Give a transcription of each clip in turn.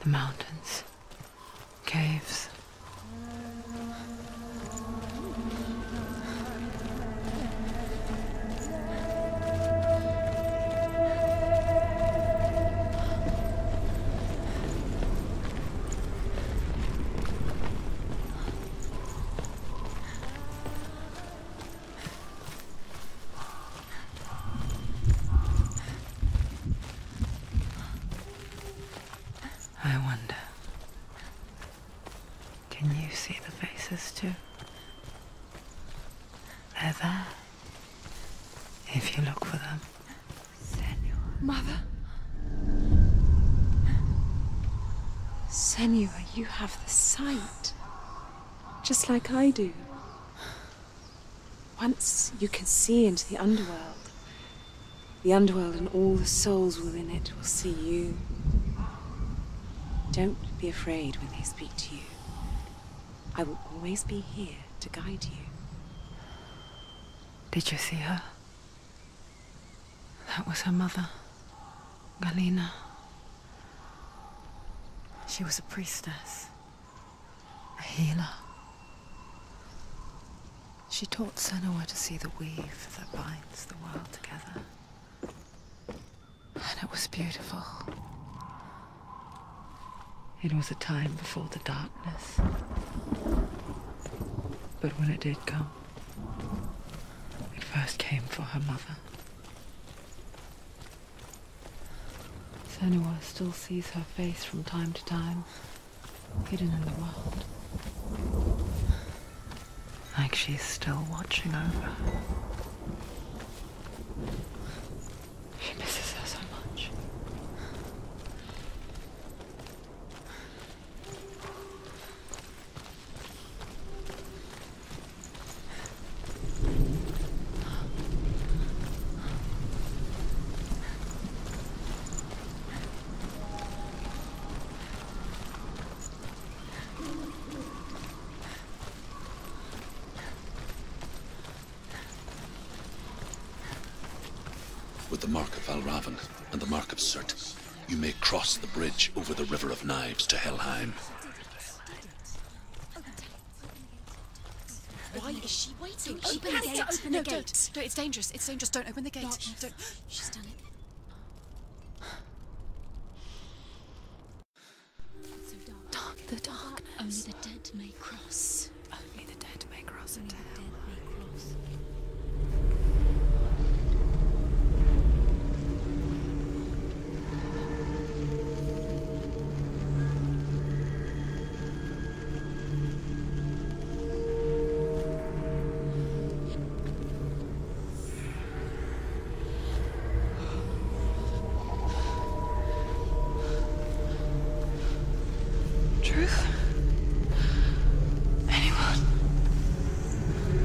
the mountains, caves. Senua, you have the sight. Just like I do. Once you can see into the underworld, the underworld and all the souls within it will see you. Don't be afraid when they speak to you. I will always be here to guide you. Did you see her? That was her mother, Galena. She was a priestess, a healer. She taught Senua to see the weave that binds the world together. And it was beautiful. It was a time before the darkness. But when it did come, it first came for her mother. Senua still sees her face from time to time, hidden in the world. Like she's still watching over her. She misses her so much. With the mark of Valravn and the mark of Surt, you may cross the bridge over the River of Knives to Helheim. Why is she waiting? She open has the to gate. open no, the gate. don't. No, it's dangerous. It's dangerous. Don't open the gate. Don't. She's done it.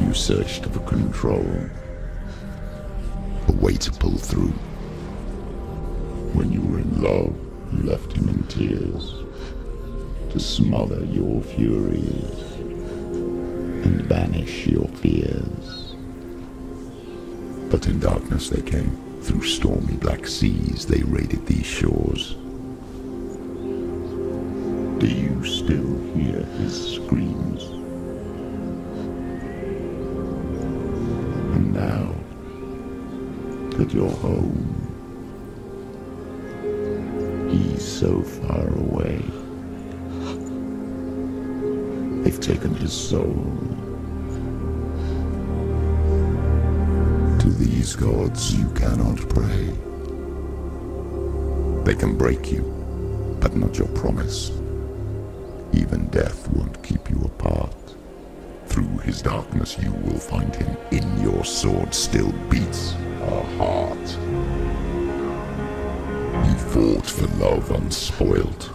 You searched for control, a way to pull through. When you were in love, you left him in tears to smother your furies and banish your fears. But in darkness they came. Through stormy black seas they raided these shores. Do you still hear his screams? At your home. He's so far away. They've taken his soul. To these gods you cannot pray. They can break you, but not your promise. Even death won't keep you apart. Through his darkness you will find him. In your sword still beats fought for love unspoilt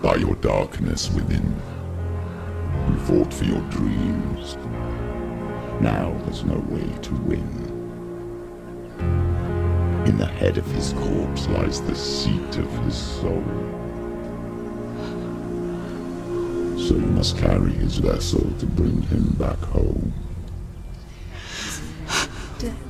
by your darkness within. You fought for your dreams. Now there's no way to win. In the head of his corpse lies the seat of his soul. So you must carry his vessel to bring him back home.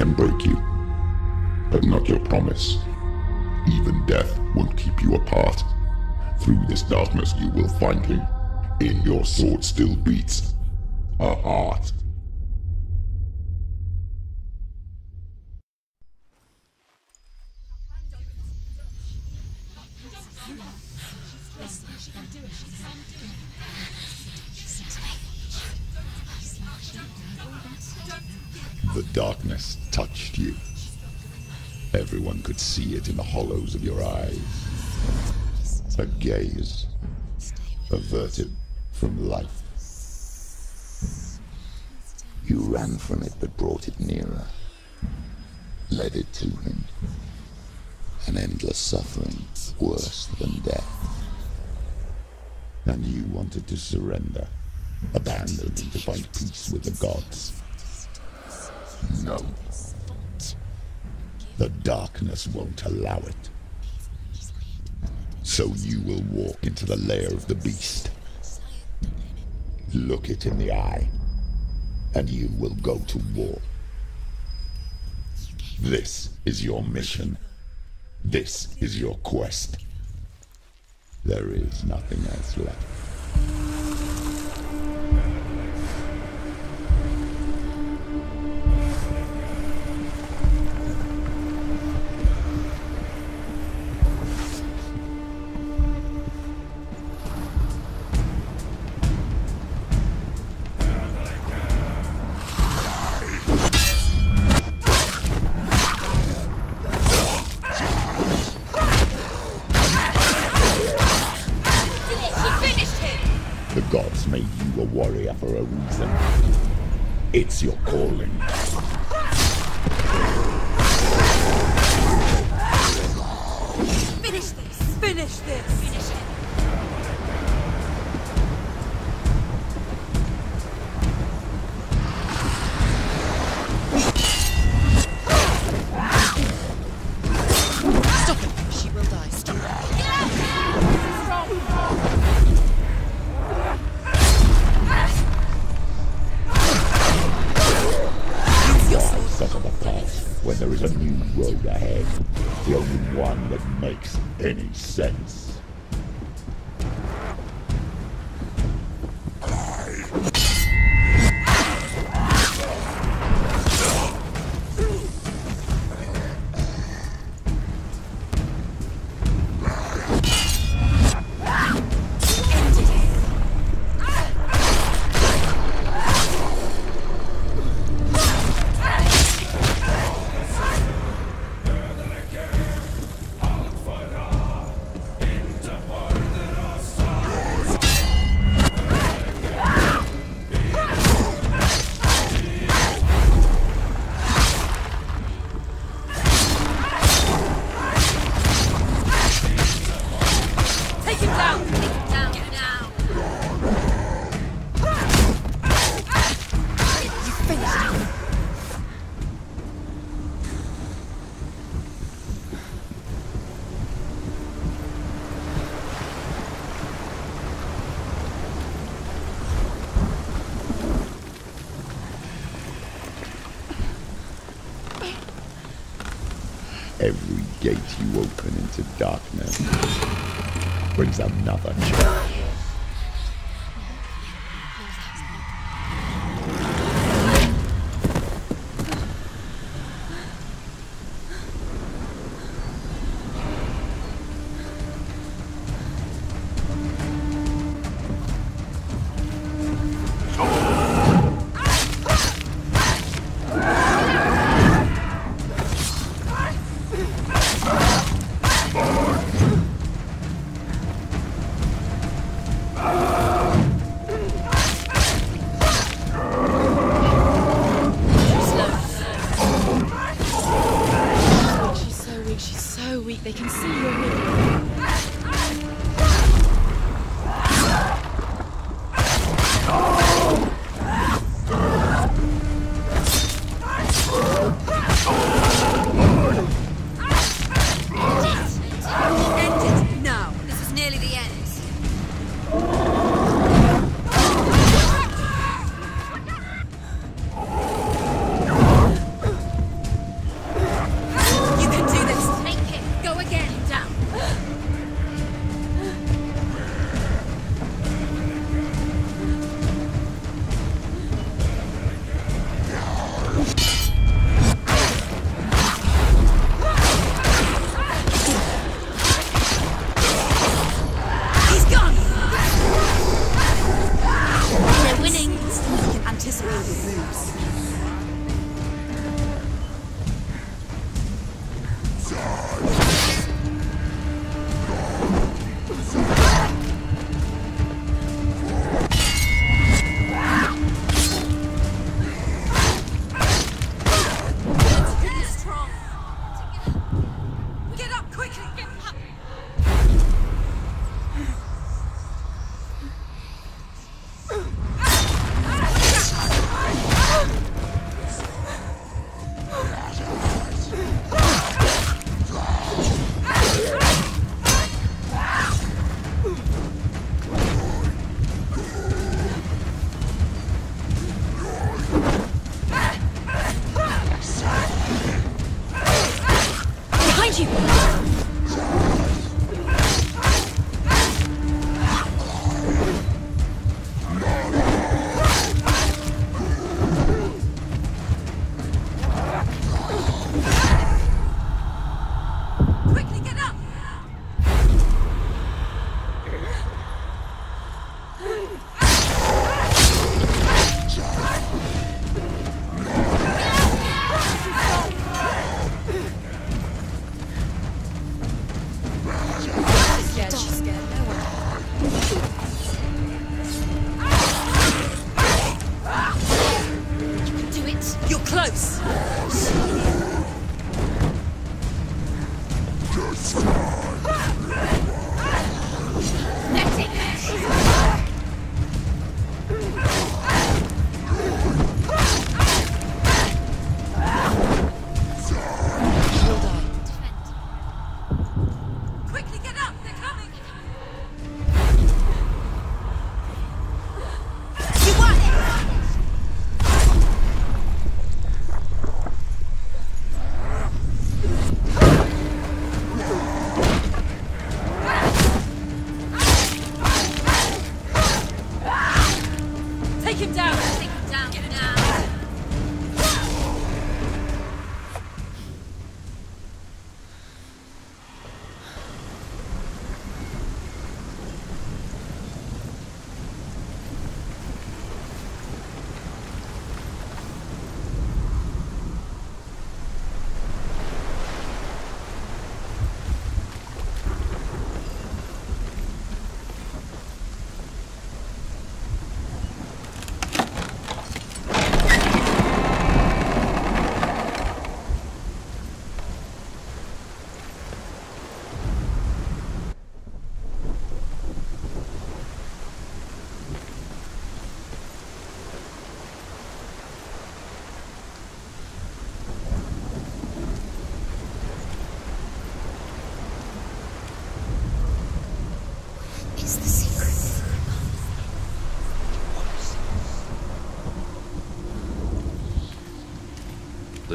can break you, but not your promise. Even death won't keep you apart. Through this darkness you will find him. In your sword still beats a heart. Everyone could see it in the hollows of your eyes. A gaze averted from life. You ran from it but brought it nearer. Led it to him. An endless suffering worse than death. And you wanted to surrender. Abandon and to find peace with the gods. No. The darkness won't allow it. So you will walk into the lair of the beast. Look it in the eye, and you will go to war. This is your mission. This is your quest. There is nothing else left. Every gate you open into darkness brings another church.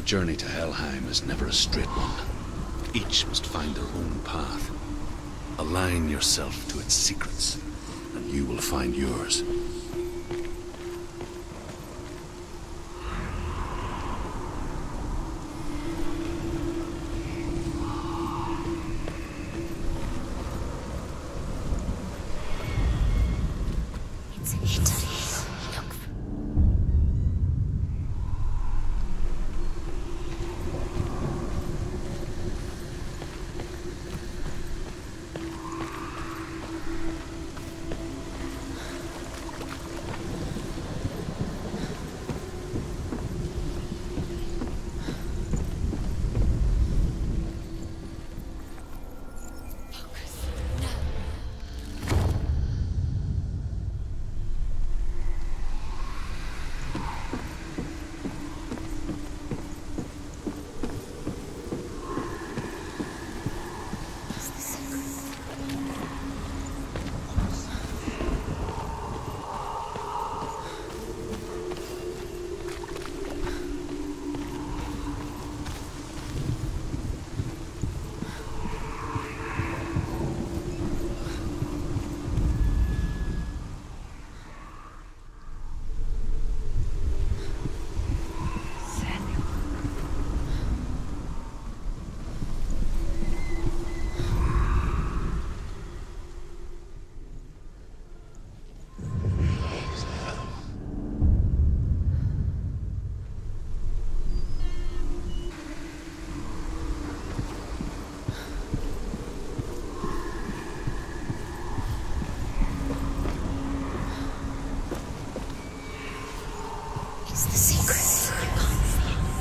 Journey to Helheim is never a straight one. Each must find their own path. Align yourself to its secrets, and you will find yours. The. You can't see it.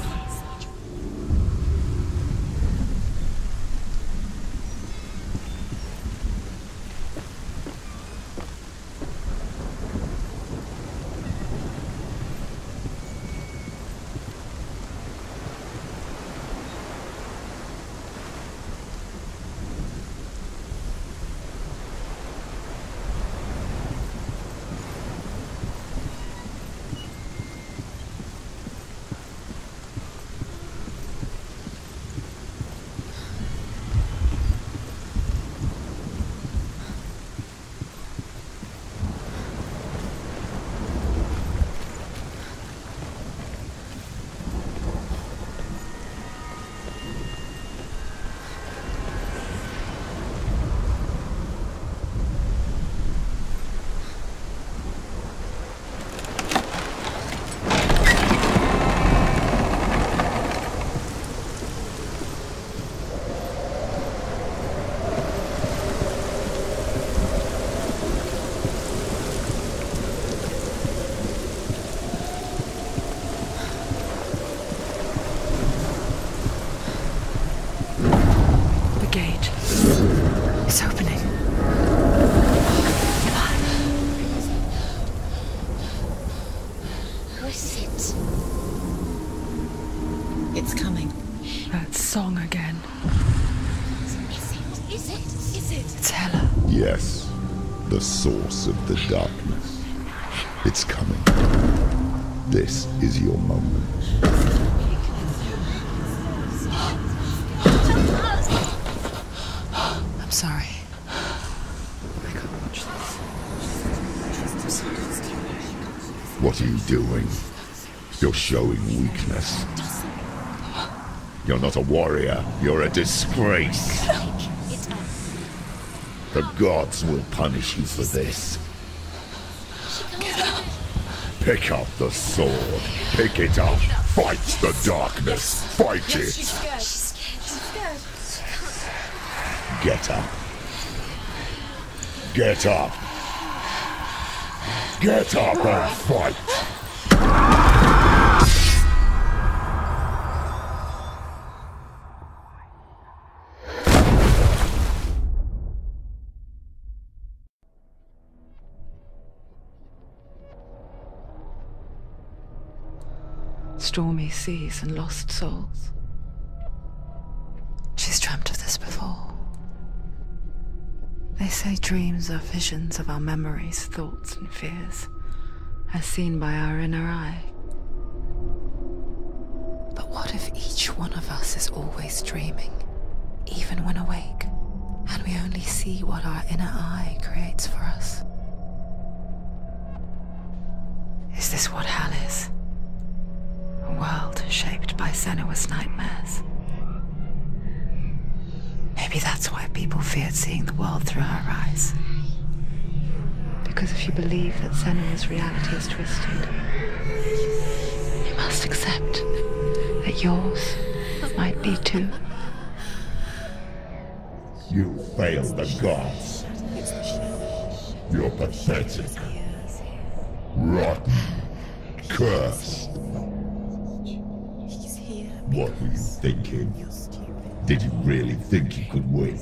The gate is opening. Who is it? It's coming. That song again. Is it? Is it? Is it? It's Hela. Yes, the source of the darkness. It's coming. This is your moment. I'm sorry. I can't watch this. What are you doing? You're showing weakness. You're not a warrior. You're a disgrace. The gods will punish you for this. Pick up the sword. Pick it up. Fight the darkness. Fight it. Get up. Get up. Get up and fight. Stormy seas and lost souls. She's dreamt of this before. They say dreams are visions of our memories, thoughts, and fears, as seen by our inner eye. But what if each one of us is always dreaming? even when awake, and we only see what our inner eye creates for us. Is this what hell shaped by Senua's nightmares. Maybe that's why people feared seeing the world through her eyes. Because if you believe that Senua's reality is twisted, you must accept that yours might be too. You failed the gods. You're pathetic. Rotten. Cursed. What were you thinking? Did you really think you could win?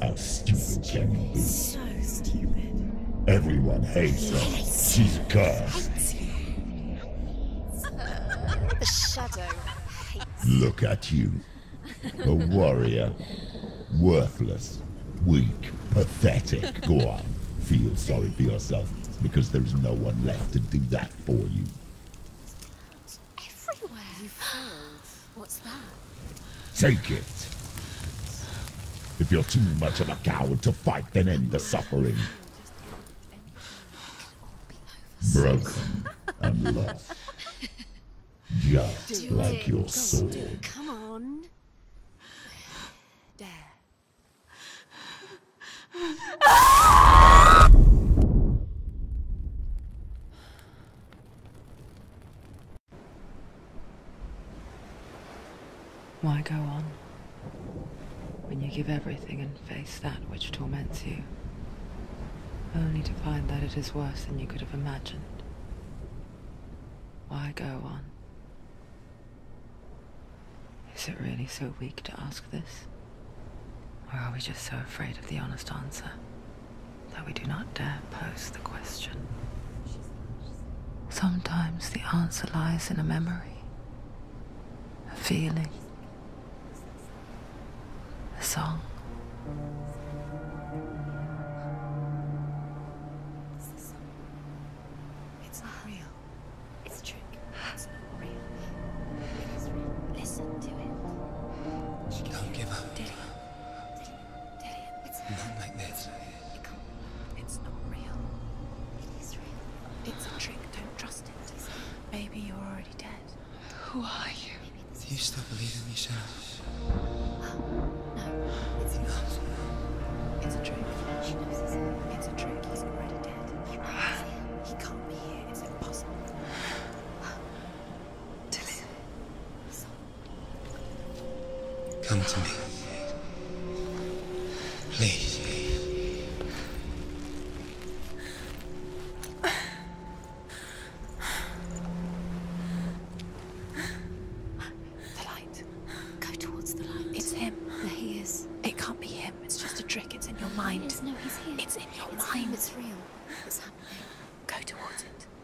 How stupid can you be? So stupid. Everyone hates her. She's cursed. The shadow hates. Look at you. A warrior. Worthless. Weak. Pathetic. Go on. Feel sorry for yourself, because there is no one left to do that for you. everywhere. You failed. What's that? Take it. If you're too much of a coward to fight, then end the suffering. Broken and lost. Just like your sword. Come on. Dare. Why go on? Give everything and face that which torments you, only to find that it is worse than you could have imagined. Why go on? Is it really so weak to ask this? Or are we just so afraid of the honest answer that we do not dare pose the question? Sometimes the answer lies in a memory, a feeling, 当。It's real. It's happening. Go towards it.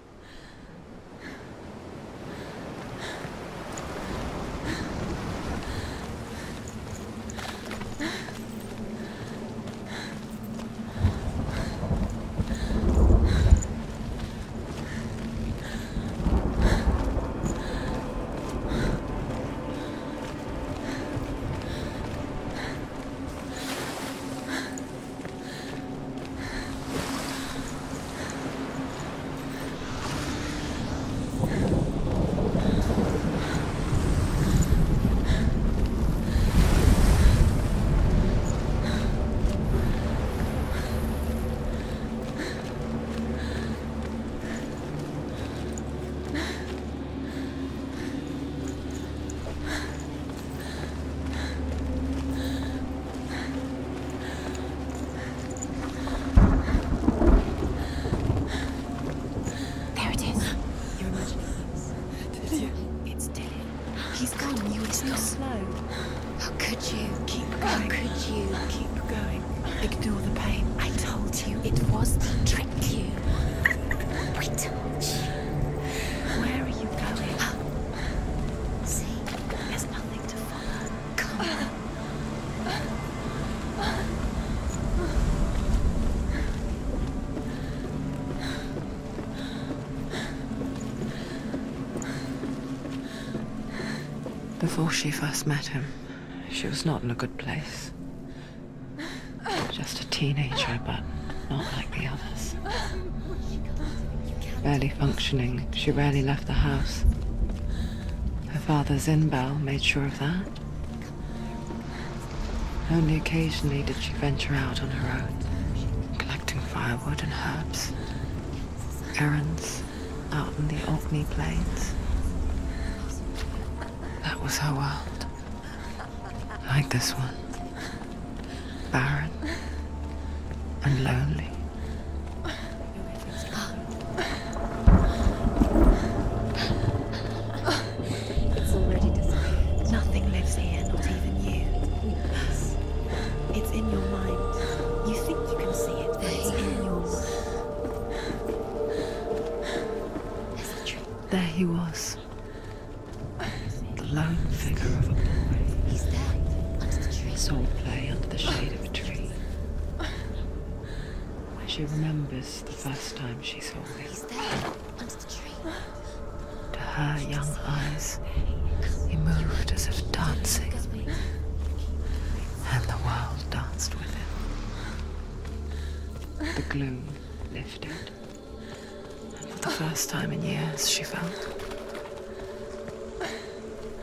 Before she first met him, She was not in a good place. Just a teenager, but not like the others. Barely functioning, she rarely left the house. Her father, Zynbel, made sure of that. Only occasionally did she venture out on her own, collecting firewood and herbs. Errands out in the Orkney Plains. That was her world. Like this one. Barren and lonely. The gloom lifted, and for the first time in years, she felt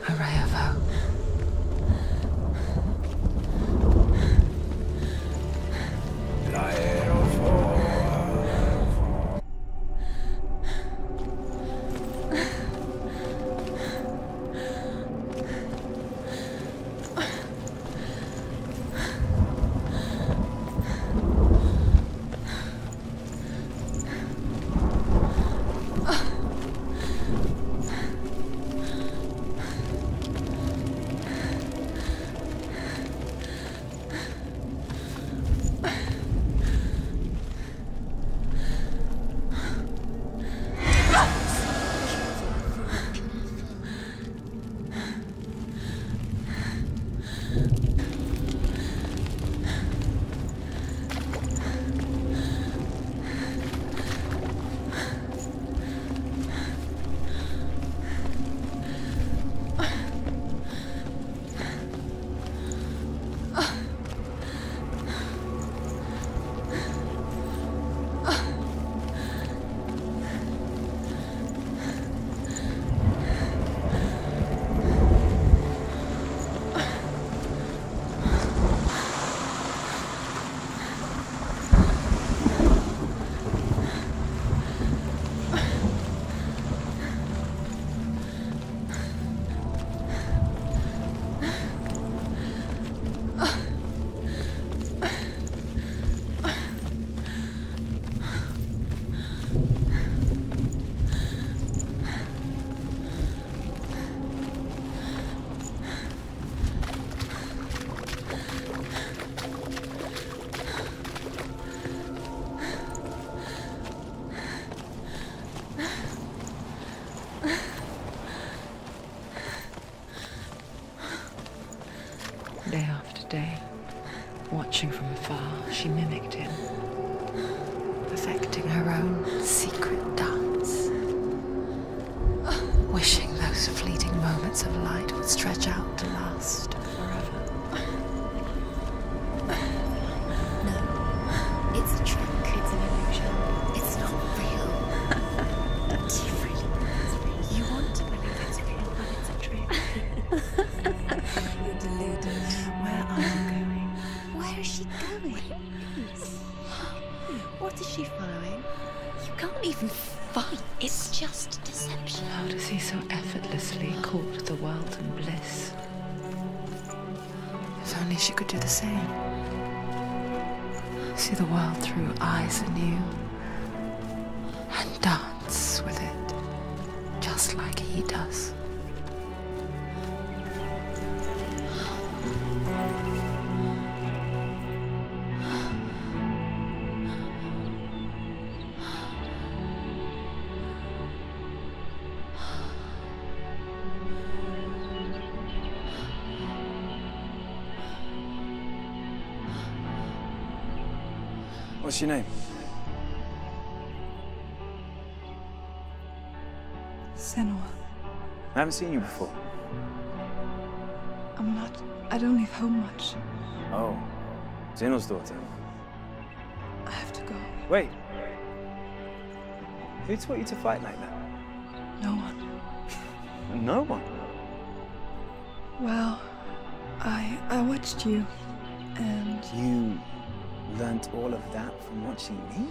a ray of hope. Day after day, watching from afar, she mimicked him, perfecting her own secret dance. Wishing those fleeting moments of light would stretch out to last What's your name? Senua. I haven't seen you before. I'm not. I don't leave home much. Oh. Zynbel's daughter. I have to go. Wait. Who taught you to fight like that? No one. No one. Well, I I watched you, and You learnt all of that from watching me?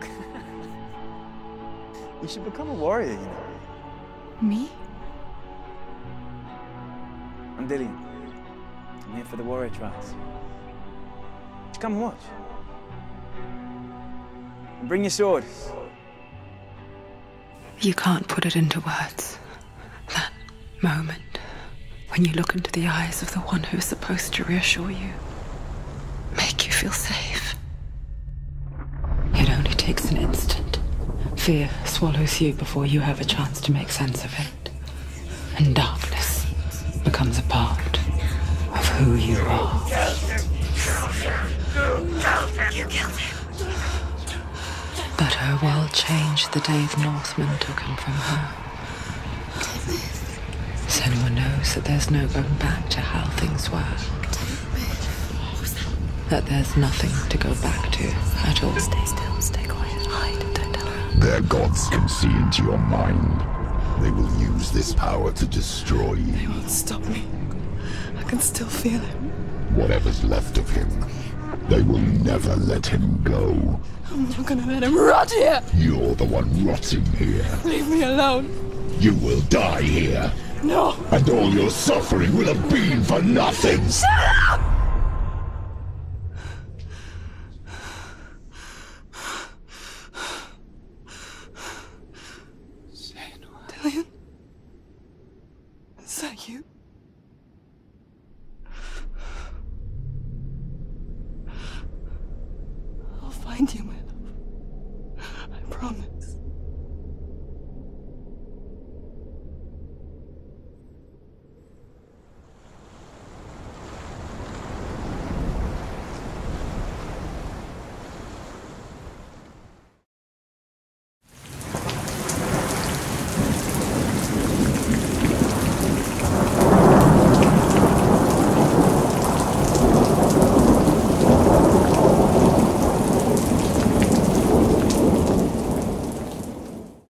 you should become a warrior, you know. me. I'm Dillion. I'm here for the warrior trials. Come and watch. And bring your sword. You can't put it into words. That moment when you look into the eyes of the one who's supposed to reassure you feel safe. It only takes an instant. Fear swallows you before you have a chance to make sense of it. And darkness becomes a part of who you are. You killed him. But her world changed the day the took him from her. Senua knows that there's no going back to how things were. That there's nothing to go back to at all. Stay still, stay quiet, hide, don't tell her. Their gods can see into your mind. They will use this power to destroy you. They won't stop me. I can still feel him. Whatever's left of him, they will never let him go. I'm not gonna let him rot here. You're the one rotting here. Leave me alone. You will die here. No. And all your suffering will have been for nothing. Shut up!